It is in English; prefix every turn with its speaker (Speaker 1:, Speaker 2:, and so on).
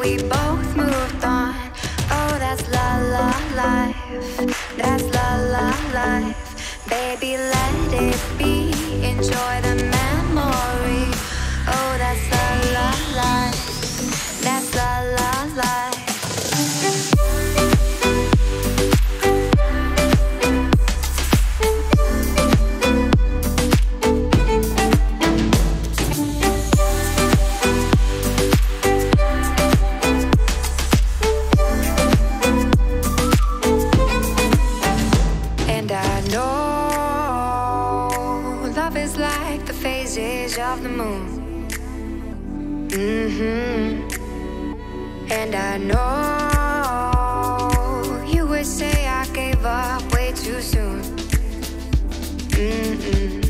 Speaker 1: we both moved on. Oh, that's la la life. That's la la life. Baby, let it I know love is like the phases of the moon. Mm-hmm. And I know you would say I gave up way too soon. Mm-mm.